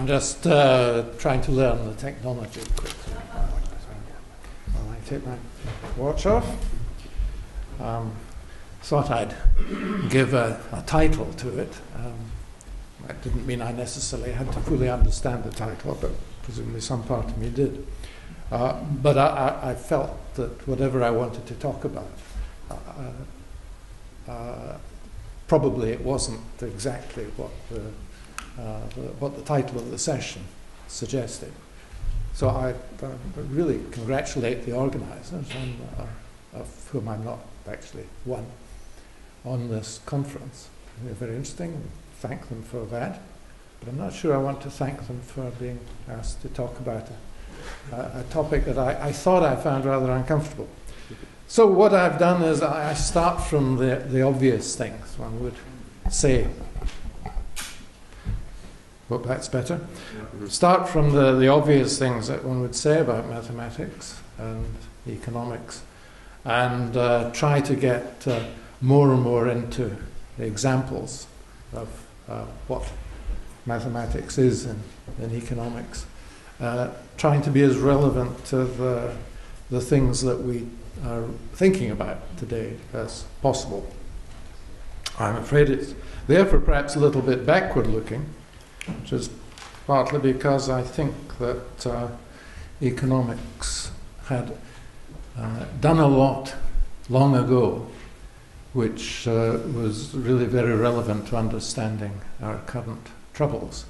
I'm just uh, trying to learn the technology quickly. While I take my watch off. Um, thought I'd give a, a title to it. Um, that didn't mean I necessarily had to fully understand the title, but presumably some part of me did. Uh, but I, I, I, felt that whatever I wanted to talk about, uh, uh, probably it wasn't exactly what the, uh, what the title of the session suggested. So I uh, really congratulate the organisers, and, uh, of whom I'm not actually one, on this conference. They're very interesting. Thank them for that. But I'm not sure I want to thank them for being asked to talk about a, a, a topic that I, I, thought I found rather uncomfortable. So, what I've done is I, I start from the, the obvious things. One would say, hope that's better. Start from the, the obvious things that one would say about mathematics and economics and uh, try to get uh, more and more into the examples of uh, what mathematics is in, in economics, uh, trying to be as relevant to the, the things that we are thinking about today as possible. I'm afraid it's therefore perhaps a little bit backward looking, which is partly because I think that uh, economics had uh, done a lot long ago, which uh, was really very relevant to understanding our current troubles,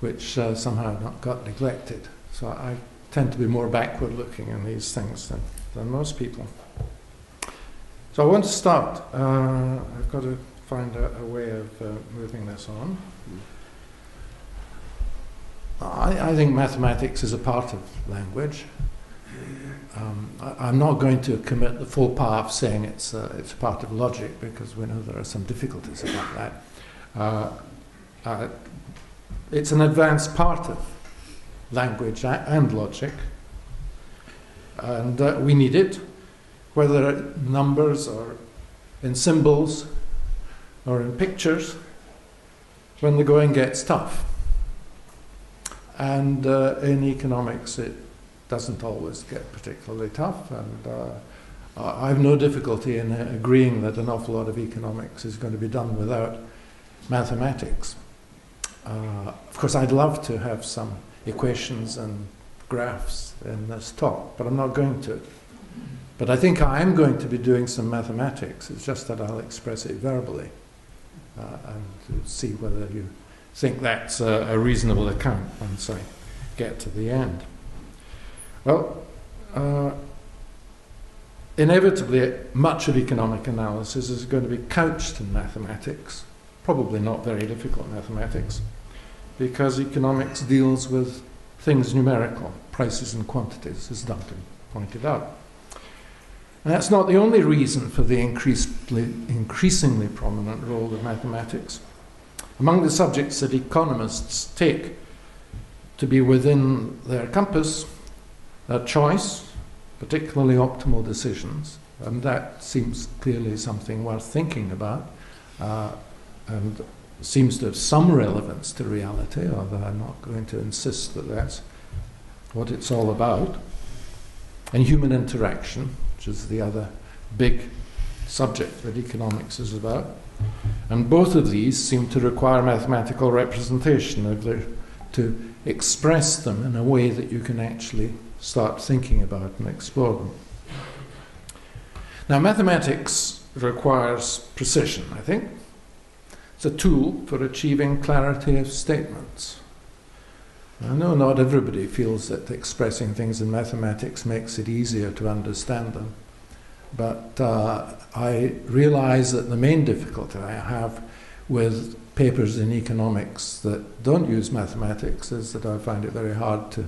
which uh, somehow got neglected. So I tend to be more backward looking in these things than, than most people. So I want to start. Uh, I've got to find a, a way of uh, moving this on. I, I think mathematics is a part of language. Um, I, am not going to commit the full power of saying it's a, it's part of logic because we know there are some difficulties about that. Uh, uh, it's an advanced part of language and logic, and uh, we need it, whether numbers or in symbols or in pictures, when the going gets tough. And uh, in economics, it doesn't always get particularly tough, and uh, I have no difficulty in agreeing that an awful lot of economics is going to be done without mathematics. Uh, of course, I'd love to have some equations and graphs in this talk, but I'm not going to. But I think I am going to be doing some mathematics. It's just that I'll express it verbally uh, and see whether you think that's a, a reasonable account once I get to the end. Well, uh, inevitably, much of economic analysis is going to be couched in mathematics, probably not very difficult mathematics, because economics deals with things numerical, prices and quantities, as Duncan pointed out. And that's not the only reason for the increasingly increasingly prominent role of mathematics. Among the subjects that economists take to be within their compass a choice, particularly optimal decisions, and that seems clearly something worth thinking about uh, and seems to have some relevance to reality, although I'm not going to insist that that's what it's all about. And human interaction, which is the other big subject that economics is about. And both of these seem to require mathematical representation to express them in a way that you can actually start thinking about and explore them. Now, mathematics requires precision, I think. It's a tool for achieving clarity of statements. I know not everybody feels that expressing things in mathematics makes it easier to understand them, but uh, I realize that the main difficulty I have with papers in economics that don't use mathematics is that I find it very hard to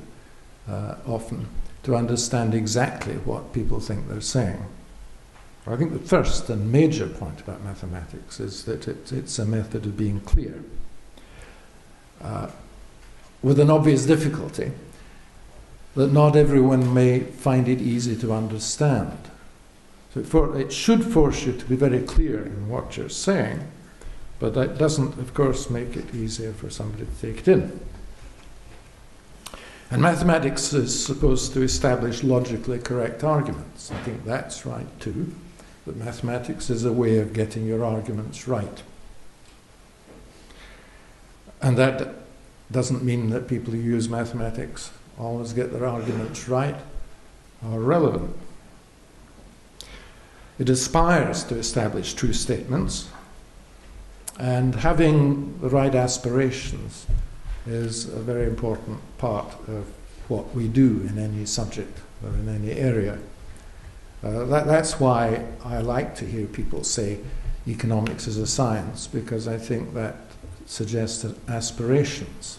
uh, often to understand exactly what people think they're saying. I think the first and major point about mathematics is that it, it's a method of being clear, uh, with an obvious difficulty that not everyone may find it easy to understand. It, for, it should force you to be very clear in what you're saying, but that doesn't, of course, make it easier for somebody to take it in. And mathematics is supposed to establish logically correct arguments. I think that's right too, that mathematics is a way of getting your arguments right. And that doesn't mean that people who use mathematics always get their arguments right or relevant. It aspires to establish true statements, and having the right aspirations is a very important part of what we do in any subject or in any area. Uh, that, that's why I like to hear people say economics is a science, because I think that suggests aspirations.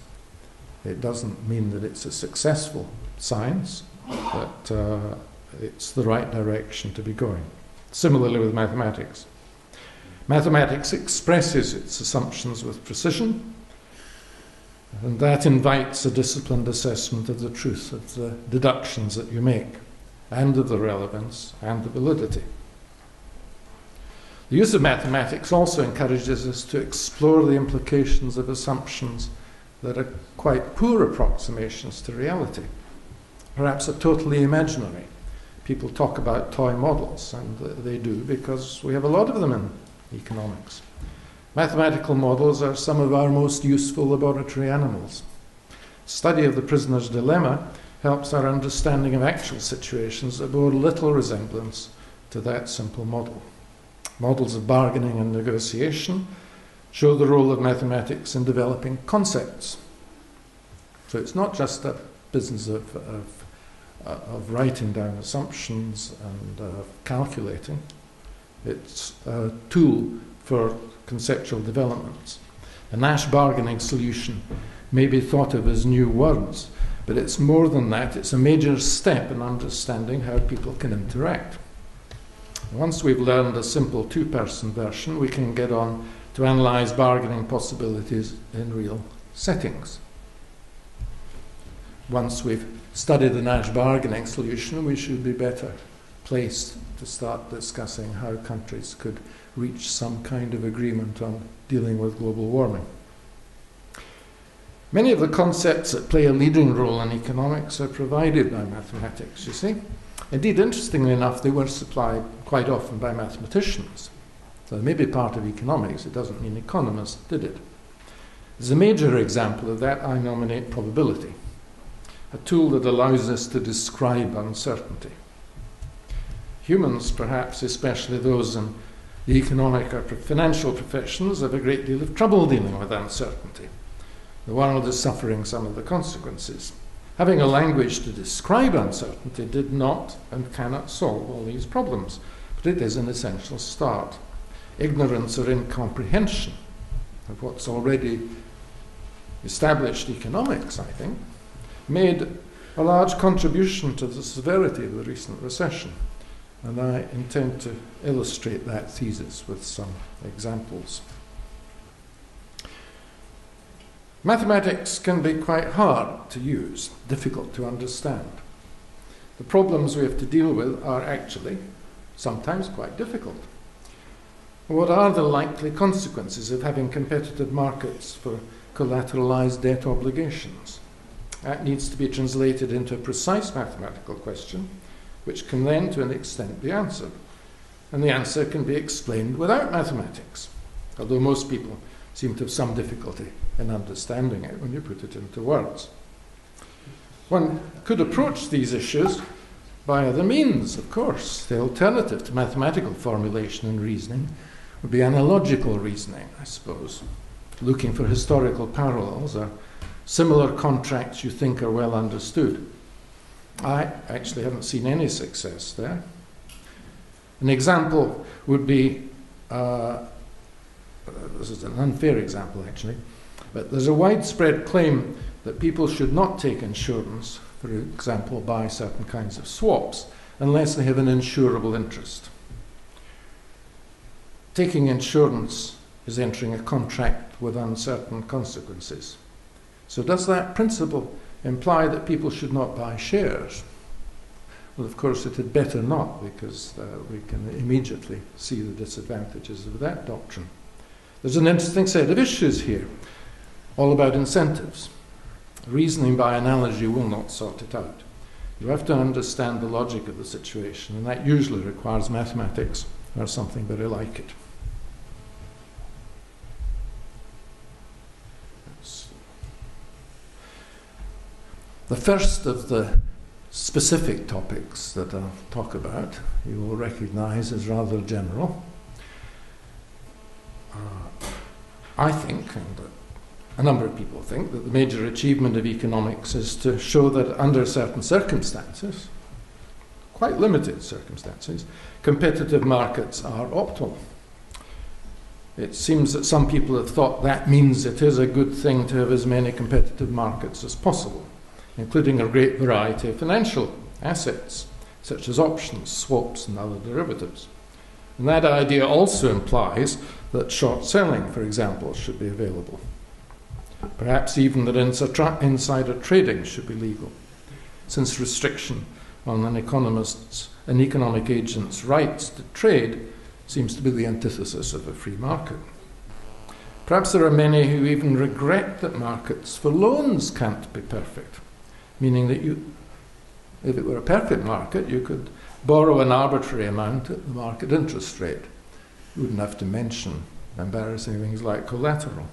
It doesn't mean that it's a successful science, but uh, it's the right direction to be going. Similarly with mathematics. Mathematics expresses its assumptions with precision, and that invites a disciplined assessment of the truth of the deductions that you make, and of the relevance and the validity. The use of mathematics also encourages us to explore the implications of assumptions that are quite poor approximations to reality, perhaps are totally imaginary. People talk about toy models, and they do because we have a lot of them in economics. Mathematical models are some of our most useful laboratory animals. Study of the prisoner's dilemma helps our understanding of actual situations that bore little resemblance to that simple model. Models of bargaining and negotiation show the role of mathematics in developing concepts. So it's not just a business of, of, of writing down assumptions and uh, calculating, it's a tool for conceptual developments. A Nash bargaining solution may be thought of as new words, but it's more than that. It's a major step in understanding how people can interact. Once we've learned a simple two person version, we can get on to analyze bargaining possibilities in real settings. Once we've studied the Nash bargaining solution, we should be better placed to start discussing how countries could reach some kind of agreement on dealing with global warming. Many of the concepts that play a leading role in economics are provided by mathematics, you see. Indeed, interestingly enough, they were supplied quite often by mathematicians. So they may be part of economics, it doesn't mean economists did it. As a major example of that, I nominate probability, a tool that allows us to describe uncertainty. Humans, perhaps especially those in the economic or financial professions, have a great deal of trouble dealing with uncertainty. The world is suffering some of the consequences. Having a language to describe uncertainty did not and cannot solve all these problems, but it is an essential start. Ignorance or incomprehension of what's already established economics, I think, made a large contribution to the severity of the recent recession. And I intend to illustrate that thesis with some examples. Mathematics can be quite hard to use, difficult to understand. The problems we have to deal with are actually sometimes quite difficult. What are the likely consequences of having competitive markets for collateralized debt obligations? That needs to be translated into a precise mathematical question which can then, to an extent, be answered. And the answer can be explained without mathematics, although most people seem to have some difficulty in understanding it when you put it into words. One could approach these issues by other means, of course. The alternative to mathematical formulation and reasoning would be analogical reasoning, I suppose, looking for historical parallels or similar contracts you think are well understood. I actually haven't seen any success there. An example would be uh, this is an unfair example actually, but there's a widespread claim that people should not take insurance, for example, buy certain kinds of swaps, unless they have an insurable interest. Taking insurance is entering a contract with uncertain consequences. So, does that principle imply that people should not buy shares. Well, of course, it had better not, because uh, we can immediately see the disadvantages of that doctrine. There's an interesting set of issues here, all about incentives. Reasoning by analogy will not sort it out. You have to understand the logic of the situation, and that usually requires mathematics or something very like it. The first of the specific topics that I'll talk about you will recognize as rather general. Uh, I think, and a number of people think, that the major achievement of economics is to show that under certain circumstances, quite limited circumstances, competitive markets are optimal. It seems that some people have thought that means it is a good thing to have as many competitive markets as possible including a great variety of financial assets, such as options, swaps, and other derivatives. And that idea also implies that short selling, for example, should be available. Perhaps even that insider trading should be legal, since restriction on an economist's an economic agent's rights to trade seems to be the antithesis of a free market. Perhaps there are many who even regret that markets for loans can't be perfect meaning that you, if it were a perfect market, you could borrow an arbitrary amount at the market interest rate. You wouldn't have to mention embarrassing things like collateral.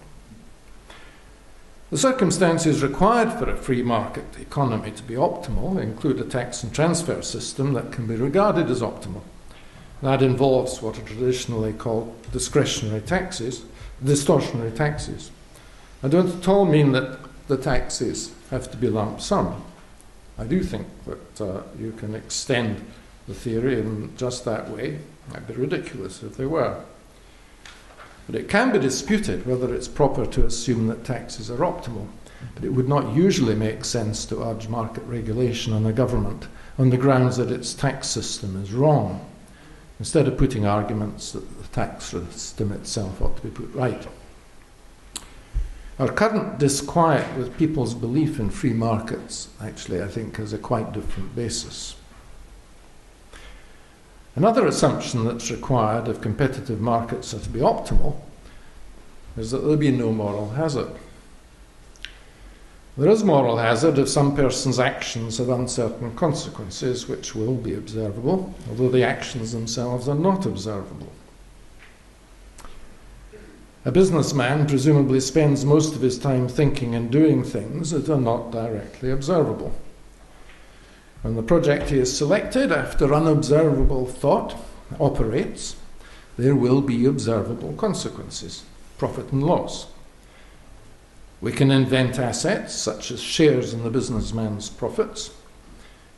The circumstances required for a free market economy to be optimal include a tax and transfer system that can be regarded as optimal. That involves what are traditionally called discretionary taxes, distortionary taxes. I don't at all mean that the taxes have to be lump sum. I do think that uh, you can extend the theory in just that way. It'd be ridiculous if they were. But it can be disputed whether it's proper to assume that taxes are optimal. But it would not usually make sense to urge market regulation on a government on the grounds that its tax system is wrong, instead of putting arguments that the tax system itself ought to be put right. Our current disquiet with people's belief in free markets, actually, I think, has a quite different basis. Another assumption that's required if competitive markets are to be optimal is that there'll be no moral hazard. There is moral hazard if some person's actions have uncertain consequences, which will be observable, although the actions themselves are not observable. A businessman presumably spends most of his time thinking and doing things that are not directly observable. When the project he has selected, after unobservable thought, operates, there will be observable consequences, profit and loss. We can invent assets, such as shares in the businessman's profits,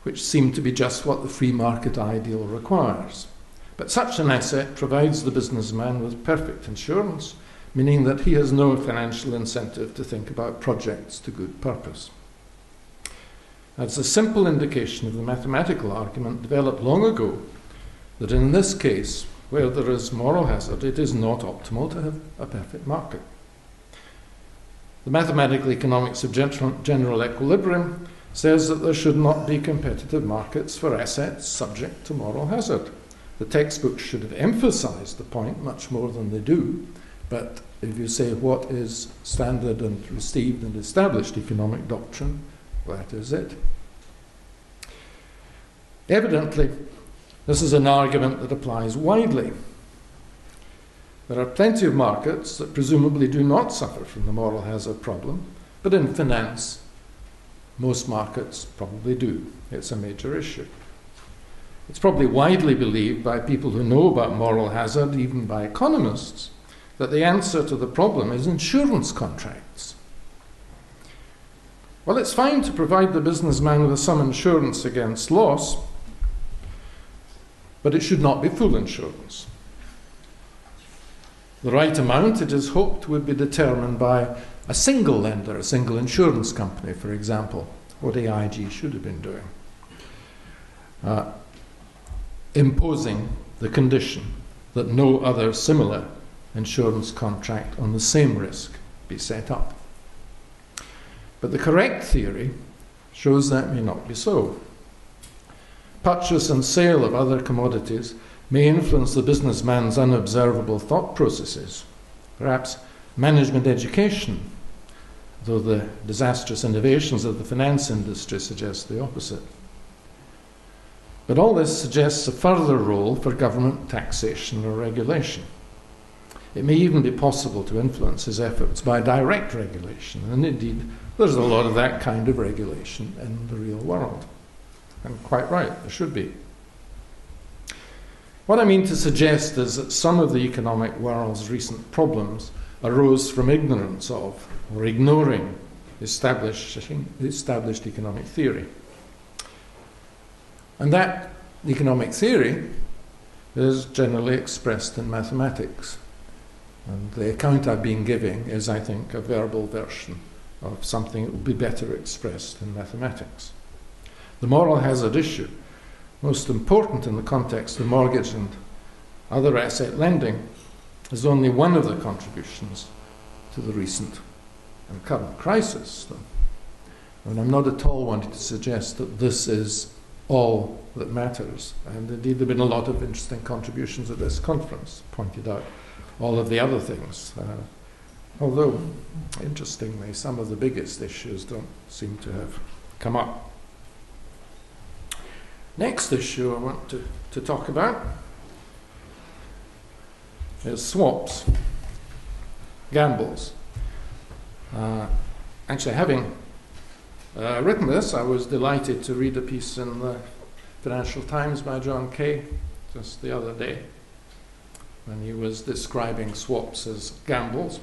which seem to be just what the free market ideal requires. But such an asset provides the businessman with perfect insurance meaning that he has no financial incentive to think about projects to good purpose. That's a simple indication of the mathematical argument developed long ago that in this case, where there is moral hazard, it is not optimal to have a perfect market. The mathematical economics of general equilibrium says that there should not be competitive markets for assets subject to moral hazard. The textbooks should have emphasized the point much more than they do, but if you say what is standard and received and established economic doctrine, that is it. Evidently, this is an argument that applies widely. There are plenty of markets that presumably do not suffer from the moral hazard problem, but in finance, most markets probably do. It's a major issue. It's probably widely believed by people who know about moral hazard, even by economists, that the answer to the problem is insurance contracts. Well, it's fine to provide the businessman with some insurance against loss, but it should not be full insurance. The right amount, it is hoped, would be determined by a single lender, a single insurance company, for example, what AIG should have been doing, uh, imposing the condition that no other similar insurance contract on the same risk be set up. But the correct theory shows that may not be so. Purchase and sale of other commodities may influence the businessman's unobservable thought processes. Perhaps management education though the disastrous innovations of the finance industry suggest the opposite. But all this suggests a further role for government taxation or regulation. It may even be possible to influence his efforts by direct regulation, and indeed, there's a lot of that kind of regulation in the real world. And quite right, there should be. What I mean to suggest is that some of the economic world's recent problems arose from ignorance of or ignoring established, established economic theory. And that economic theory is generally expressed in mathematics. And the account I've been giving is, I think, a verbal version of something that would be better expressed in mathematics. The moral hazard issue, most important in the context of mortgage and other asset lending, is only one of the contributions to the recent and current crisis. And I'm not at all wanting to suggest that this is all that matters. And indeed, there have been a lot of interesting contributions at this conference, pointed out all of the other things. Uh, although, interestingly, some of the biggest issues don't seem to have come up. Next issue I want to, to talk about is swaps, gambles. Uh, actually, having uh, written this, I was delighted to read a piece in the Financial Times by John Kay just the other day when he was describing swaps as gambles,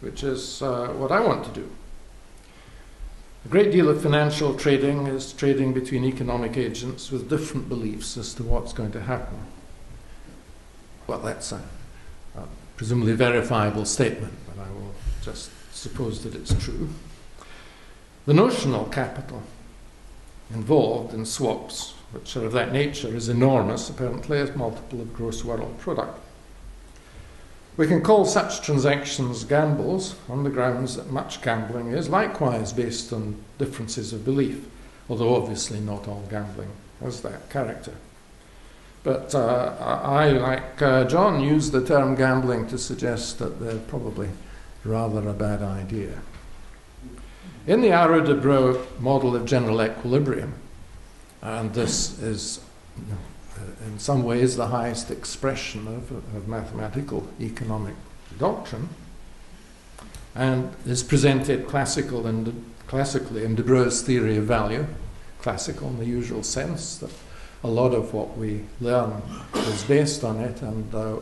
which is uh, what I want to do. A great deal of financial trading is trading between economic agents with different beliefs as to what's going to happen. Well, that's a, a presumably verifiable statement, but I will just suppose that it's true. The notional capital involved in swaps, which are of that nature, is enormous, apparently, as multiple of gross world product. We can call such transactions gambles on the grounds that much gambling is likewise based on differences of belief, although obviously not all gambling has that character. But uh, I, like uh, John, use the term gambling to suggest that they're probably rather a bad idea. In the Arrow-Debreu model of general equilibrium, and this is in some ways the highest expression of, of mathematical economic doctrine, and is presented classical and classically in De Debreu's theory of value, classical in the usual sense that a lot of what we learn is based on it, and uh, uh,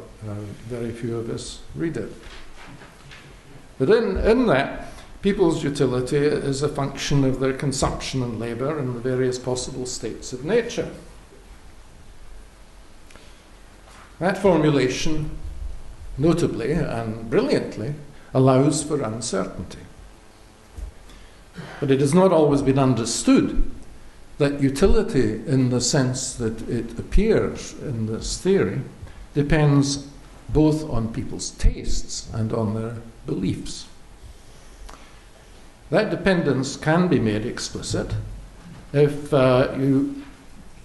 very few of us read it. But in, in that, people's utility is a function of their consumption and labour in the various possible states of nature. That formulation, notably and brilliantly, allows for uncertainty. But it has not always been understood that utility, in the sense that it appears in this theory, depends both on people's tastes and on their beliefs. That dependence can be made explicit if uh, you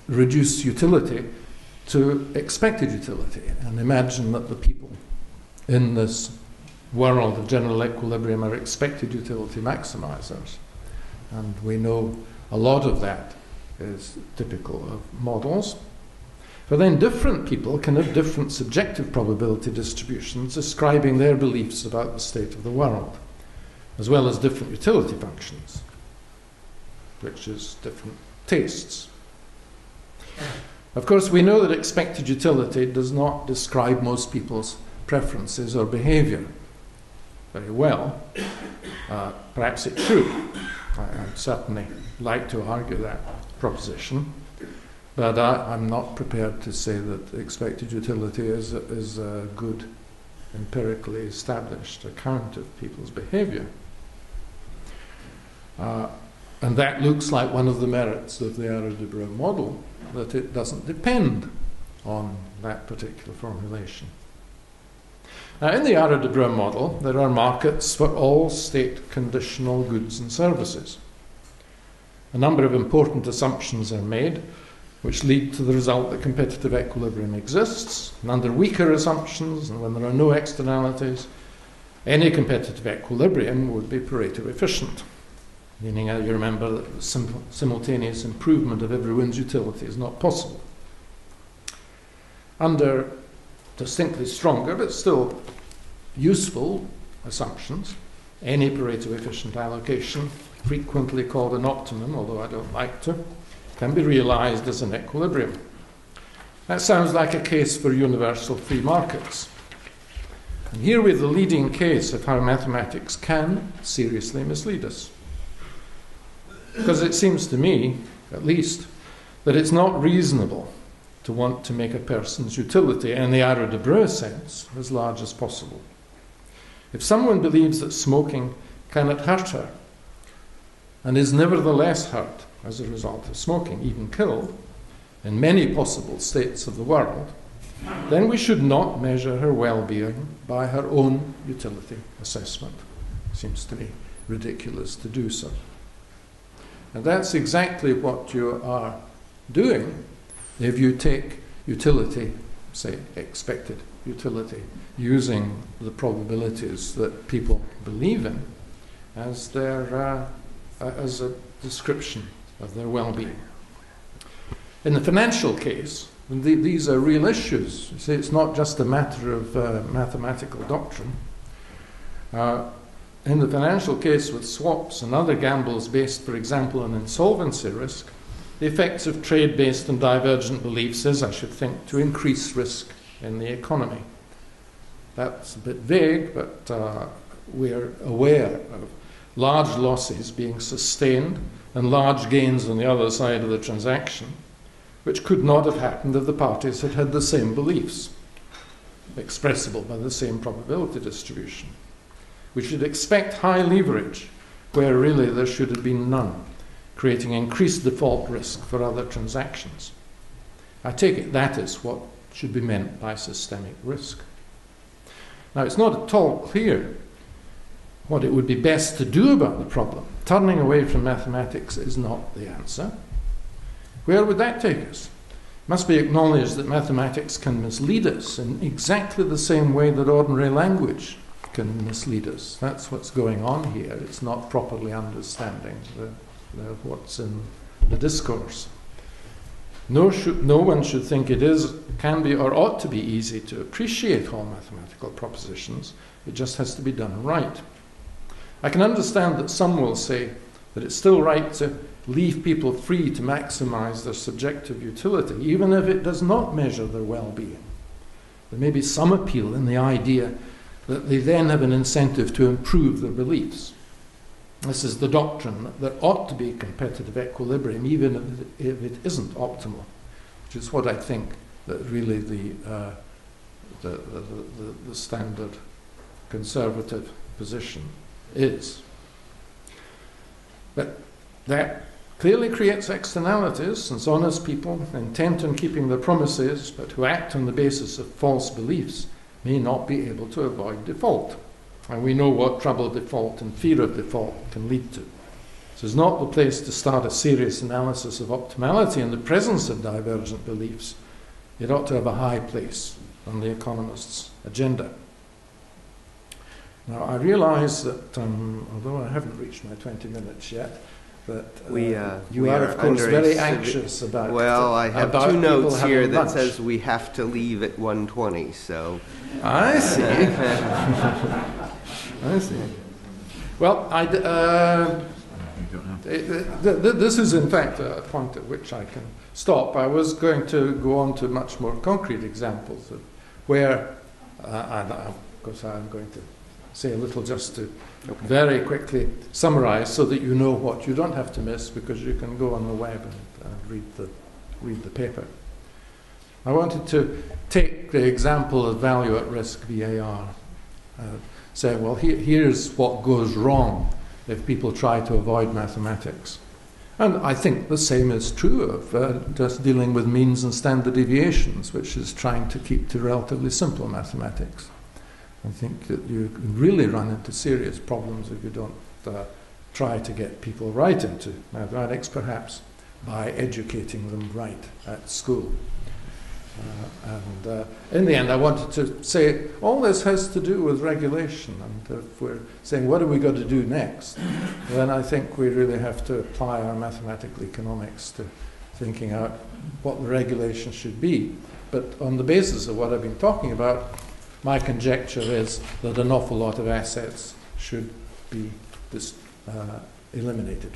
reduce utility to expected utility and imagine that the people in this world of general equilibrium are expected utility maximizers. And we know a lot of that is typical of models. But then different people can have different subjective probability distributions describing their beliefs about the state of the world, as well as different utility functions, which is different tastes. Of course, we know that expected utility does not describe most people's preferences or behavior very well. Uh, perhaps it should. I, would certainly like to argue that proposition. But I, am not prepared to say that expected utility is a, is a good, empirically established account of people's behavior. Uh, and that looks like one of the merits of the Arrow-Debreu model, that it doesn't depend on that particular formulation. Now, in the Arrow-Debreu model, there are markets for all state conditional goods and services. A number of important assumptions are made, which lead to the result that competitive equilibrium exists. And under weaker assumptions, and when there are no externalities, Any competitive equilibrium would be Pareto efficient, meaning, uh, you remember, sim- simultaneous improvement of everyone's utility is not possible. Under distinctly stronger but still useful assumptions, any Pareto efficient allocation, frequently called an optimum, although I don't like to, can be realized as an equilibrium. That sounds like a case for universal free markets. And here we have the leading case of how mathematics can seriously mislead us. Because it seems to me, at least, that it's not reasonable to want to make a person's utility, in the Arrow-Debreu sense, as large as possible. If someone believes that smoking cannot hurt her, and is nevertheless hurt as a result of smoking, even killed, in many possible states of the world, then we should not measure her well being by her own utility assessment. Seems to me ridiculous to do so. And that's exactly what you are doing if you take utility, say expected utility, using the probabilities that people believe in as their uh, as a description of their well-being. In the financial case, the, these are real issues. You see, it's not just a matter of uh, mathematical doctrine. Uh, in the financial case with swaps and other gambles based, for example, on insolvency risk, the effects of trade based and divergent beliefs is, I should think, to increase risk in the economy. That's a bit vague, but uh, we're aware of large losses being sustained and large gains on the other side of the transaction, which could not have happened if the parties had had the same beliefs, expressible by the same probability distribution. We should expect high leverage where really there should have been none creating increased default risk for other transactions. I take it that is what should be meant by systemic risk. Now, it's not at all clear what it would be best to do about the problem. Turning away from mathematics is not the answer. Where would that take us? It must be acknowledged that mathematics can mislead us in exactly the same way that ordinary language can mislead us. That's what's going on here. It's not properly understanding the of what's in the discourse. No, should, no one should think it is, can be, or ought to be easy to appreciate all mathematical propositions. It just has to be done right. I can understand that some will say that it's still right to leave people free to maximize their subjective utility, even if it does not measure their well being. There may be some appeal in the idea that they then have an incentive to improve their beliefs. This is the doctrine that there ought to be competitive equilibrium, even if it isn't optimal, which is what I think that really the, uh, the, the, the, the standard conservative position is. But that clearly creates externalities, since honest people, intent on keeping their promises, but who act on the basis of false beliefs, may not be able to avoid default. And we know what trouble default and fear of default can lead to. So it's not the place to start a serious analysis of optimality in the presence of divergent beliefs. It ought to have a high place on the economist's agenda. Now, I realise that, um, although I haven't reached my 20 minutes yet, that uh, we, uh, you we are, are of course, very anxious about. Well, I have two notes here that lunch. says we have to leave at 1:20. So I see. I see. Well, I, uh, th- th- th- this is in fact a point at which I can stop. I was going to go on to much more concrete examples of where, uh, and uh, of course I'm going to say a little just to very quickly summarize so that you know what you don't have to miss because you can go on the web and uh, read, the, read the paper. I wanted to take the example of value at risk VAR. Uh, say, well, here, here's what goes wrong if people try to avoid mathematics. And I think the same is true of uh, just dealing with means and standard deviations, which is trying to keep to relatively simple mathematics. I think that you really run into serious problems if you don't uh, try to get people right into mathematics, perhaps by educating them right at school. Uh, and uh, in the end, I wanted to say all this has to do with regulation. And if we're saying what are we going to do next, then I think we really have to apply our mathematical economics to thinking out what the regulation should be. But on the basis of what I've been talking about, my conjecture is that an awful lot of assets should be dis- uh, eliminated.